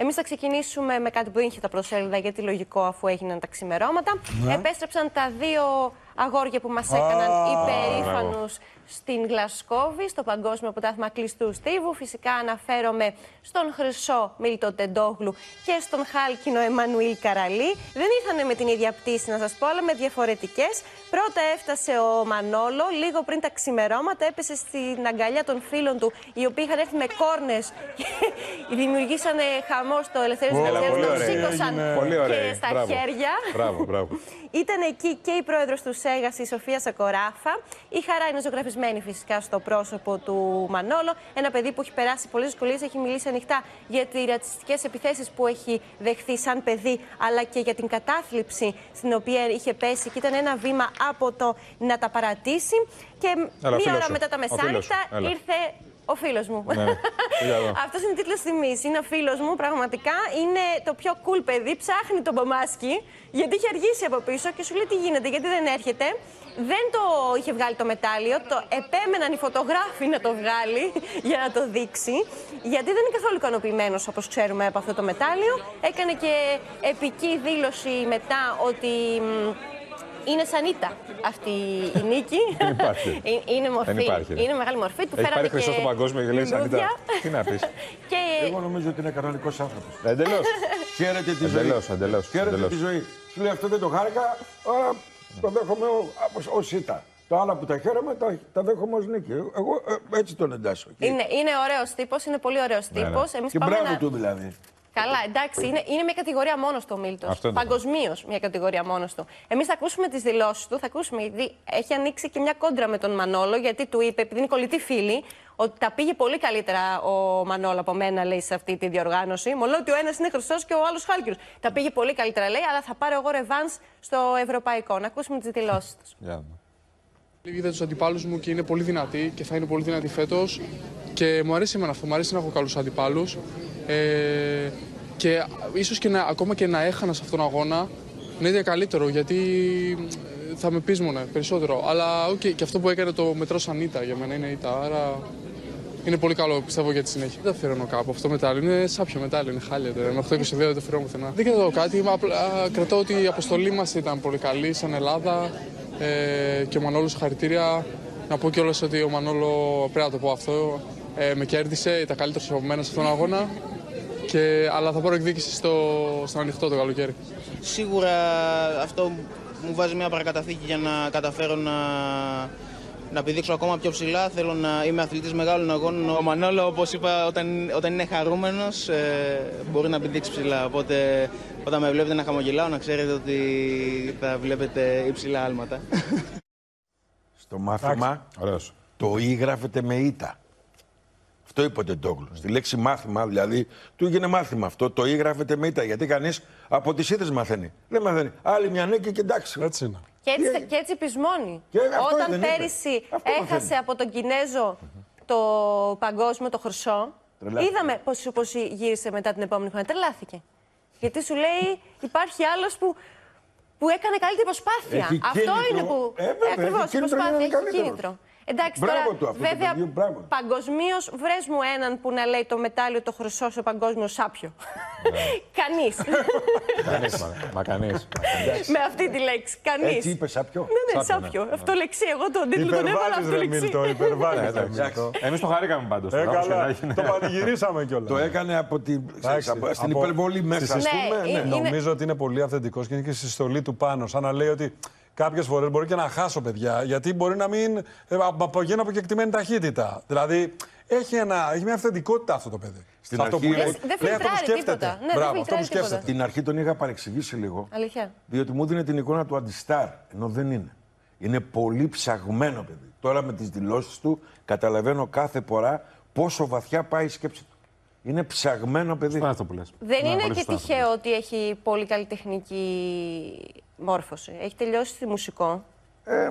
Εμείς θα ξεκινήσουμε με κάτι που είχε τα προσέλιδα, γιατί λογικό αφού έγιναν τα ξημερώματα. Επέστρεψαν τα δύο αγόρια που μας έκαναν υπερήφανους στην Γλασκόβη, στο Παγκόσμιο Πρωτάθλημα Κλειστού Στίβου. Φυσικά αναφέρομαι στον Χρυσό Μίλτο Τεντόγλου και στον Χάλκινο Εμμανουήλ Καραλή. Δεν ήρθαν με την ίδια πτήση, να σας πω, αλλά με διαφορετικές. Πρώτα έφτασε ο Μανόλο, λίγο πριν τα ξημερώματα, έπεσε στην αγκαλιά των φίλων του, οι οποίοι είχαν έρθει με κόρνες και δημιουργήσανε χαμό στο ελευθερίο Έλα, του πολύ τον ωραία. σήκωσαν Πολύ και ωραία. στα Μπράβο. χέρια. Μπράβο, μπράβο. Ήταν εκεί και η πρόεδρος του ΣΕΓΑ, η Σοφία Σακοράφα. Η χαρά είναι ζωγραφισμένη φυσικά στο πρόσωπο του Μανόλο. Ένα παιδί που έχει περάσει πολλές δυσκολίες, έχει μιλήσει ανοιχτά για τις ρατσιστικές επιθέσεις που έχει δεχθεί σαν παιδί, αλλά και για την κατάθλιψη στην οποία είχε πέσει. Και ήταν ένα βήμα από το να τα παρατήσει. Και Έλα, ο μία φίλος ώρα σου. μετά τα Ο φίλος μεσάνυχτα σου. Έλα. ήρθε ο φίλος μου. Ναι. Πήγα εδώ. Αυτός είναι τίτλος τιμής. Είναι ο φίλος μου, πραγματικά. Είναι το πιο cool παιδί. Ψάχνει τον Μπομάσκι, γιατί είχε αργήσει από πίσω και σου λέει τι γίνεται, γιατί δεν έρχεται. Δεν το είχε βγάλει το μετάλλιο. Το επέμεναν οι φωτογράφοι να το βγάλει για να το δείξει. Γιατί δεν είναι καθόλου ικανοποιημένος, όπως ξέρουμε, από αυτό το μετάλλιο. Έκανε και επική δήλωση μετά ότι. Μ, είναι σαν ήττα αυτή η νίκη. Δεν υπάρχει. Ε, είναι μορφή. Δεν υπάρχει, ρε. Είναι μεγάλη μορφή. Του Έχει φέραμε πάρει χρυσό και στο παγκόσμιο και λέει σαν λουλούδια. ήταν. Τι να πεις. και Εγώ νομίζω ότι είναι κανονικός άνθρωπος. Εντελώς. Χαίρεται τη Εντελώς, ζωή. εντελώς, Χαίρεται εντελώς. τη ζωή. Σου λέει αυτό δεν το χάρηκα, άρα το δέχομαι ως ήττα. Τα άλλα που τα χαίρομαι τα, τα δέχομαι ως νίκη. Εγώ ε, έτσι τον εντάσσω. Και, Είναι, είναι ωραίος τύπος, είναι πολύ ωραίος τύπο. ναι. Εμείς και πάμε μπράβο να... του δηλαδή. Καλά, εντάξει, είναι, είναι μια κατηγορία μόνος του ο Μίλτος. Αυτό είναι το Παγκοσμίως μια κατηγορία μόνος του. Εμείς θα ακούσουμε τις δηλώσεις του, θα ακούσουμε, γιατί έχει ανοίξει και μια κόντρα με τον Μανόλο, γιατί του είπε, επειδή είναι κολλητή φίλη, ότι τα πήγε πολύ καλύτερα ο Μανόλο από μένα, λέει, σε αυτή τη διοργάνωση. Μόνο ότι ο ένας είναι χρυσός και ο άλλος χάλκινο. Τα πήγε πολύ καλύτερα, λέει, αλλά θα πάρω εγώ ρεβάνς στο ευρωπαϊκό. Να ακούσουμε τις δηλώσεις τους. Για να δούμε. Είδα τους αντιπάλους μου και είναι πολύ δυνατοί και θα είναι πολύ δυνατοί φέτος. Και μου αρέσει εμένα αυτό. Μου αρέσει να έχω καλούς αντιπάλους. Ε, και ίσως και να, ακόμα και να έχανα σε αυτόν τον αγώνα να ήταν καλύτερο γιατί ε, θα με πείσμωνε περισσότερο. Αλλά οκ, και αυτό που έκανε το μετρώ σαν ήττα για μένα είναι ήττα. Άρα είναι πολύ καλό πιστεύω για τη συνέχεια. Δεν τα αφιερώνω κάπου. Αυτό το μετάλλιο είναι σάπιο μετάλλιο, είναι χάλια. τε. Με 8-22 δεν το αφιερώνω πουθενά. Δεν κρατάω κάτι. μα Απλά κρατάω ότι η αποστολή μας ήταν πολύ καλή σαν Ελλάδα ε, και ο Μανόλος χαρητήρια. Να πω κιόλας ότι ο Μανόλο, πρέπει να το πω αυτό, ε, με κέρδισε, ήταν καλύτερος από μένα σε αυτόν τον αγώνα. Και, αλλά θα πάρω εκδίκηση στο, στο ανοιχτό το καλοκαίρι. Σίγουρα αυτό μου βάζει μια παρακαταθήκη για να καταφέρω να, να πηδήξω ακόμα πιο ψηλά. Θέλω να είμαι αθλητής μεγάλων αγώνων. Ο Μανόλο, όπως είπα, όταν, όταν είναι χαρούμενος ε, μπορεί να πηδήξει ψηλά. Οπότε όταν με βλέπετε να χαμογελάω να ξέρετε ότι θα βλέπετε υψηλά άλματα. Στο μάθημα Ωραίος. το ήγραφεται με ήττα. Αυτό είπε ο Τεντόγλου. Στη λέξη μάθημα, δηλαδή, του έγινε μάθημα αυτό. Το ήγραφεται με ήττα. Γιατί κανείς από τις ήττες μαθαίνει. Δεν μαθαίνει. Άλλη μια νίκη και εντάξει. Έτσι είναι. Και έτσι, Τι- και έτσι πεισμώνει. Και αυτό Όταν δεν είπε. πέρυσι Αυτό έχασε μαθαίνει. από τον Κινέζο το παγκόσμιο, το χρυσό, Τρελάθηκε. είδαμε πώς, πώς γύρισε μετά την επόμενη χρονιά. Τρελάθηκε. Γιατί σου λέει υπάρχει άλλος που, που έκανε καλύτερη προσπάθεια. Έχει Αυτό κίνητρο. είναι που. Ε, βέβαια, έχει ακριβώς, η κίνητρο για να προσπάθεια είναι έχει καλύτερος. κίνητρο. Εντάξει, Μπράβο τώρα, του αυτού του βέβαια, παιδιού, μπράβο. παγκοσμίως βρες μου έναν που να λέει το μετάλλιο το χρυσό σε παγκόσμιο σάπιο. Κανείς. Κανείς. Μα κανείς. Με αυτή τη λέξη. Κανείς. Έτσι είπες σάπιο; Ναι, ναι, Σάπιο, σάπιο. ναι. Αυτό λεξί. Εγώ τον τίτλο τον έβαλα Υπερβάλλεις αυτό ρε λεξί. Μίλτο, υπερβάλλεις ρε Εντάξει. Μίλτο. Εμείς το χαρήκαμε πάντως. Ε, καλά, το πανηγυρίσαμε κιόλας. Το έκανε από την, Εντάξει, από- στην από- υπερβολή μέσα. στις- ας Ναι, πούμε, είναι- ναι. Νομίζω ότι είναι πολύ αυθεντικός και είναι και στη στολή του πάνω. Σαν να λέει ότι κάποιες φορές μπορεί και να χάσω παιδιά, γιατί μπορεί να μην ε, απογαίνω από κεκτημένη ταχύτητα. Δηλαδή έχει, ένα, έχει μια αυθεντικότητα αυτό το παιδί. Στην Σε αυτό αρχή- που Δεν- λέει. δεν Λέει αυτό που φιλτράρει σκέφτεται. τίποτα. Ναι, δεν Μπράβο, αυτό φιλτράρει που σκέφτεται. τίποτα. Την αρχή τον είχα παρεξηγήσει λίγο. Αλήθεια. Διότι μου δίνει την εικόνα του αντιστάρ, ενώ δεν είναι. Είναι πολύ ψαγμένο παιδί. Τώρα με τις δηλώσεις του καταλαβαίνω κάθε φορά πόσο βαθιά πάει η σκέψη του. Είναι ψαγμένο παιδί. Σωστό είναι αυτό που λες. Δεν είναι και τυχαίο ότι έχει πολύ καλλιτεχνική μόρφωση. Έχει τελειώσει στη μουσικό. Ε,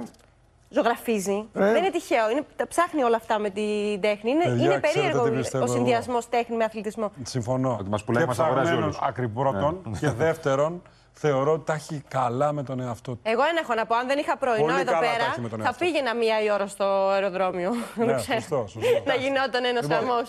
Ζωγραφίζει. Δεν είναι τυχαίο. Είναι, τα ψάχνει όλα αυτά με την τέχνη. Είναι, Παιδιά, είναι ξέρετε περίεργο τι πιστεύω ο εγώ. συνδυασμός τέχνη με αθλητισμό. Συμφωνώ. Ότι μας πουλάει, Και μας αγοράζει ψαγμένος όλους. ακριβπρώτον. Και δεύτερον, θεωρώ ότι τα έχει καλά με τον εαυτό του. Εγώ ένα έχω να πω. Αν δεν είχα πρωινό Πολύ εδώ καλά τα πέρα, έχει με τον θα εαυτό. πήγαινα μία η ώρα στο αεροδρόμιο. Ναι, Δεν ξέρω. σωστό, σωστό. να γινόταν ένας Λοιπόν, χαμός.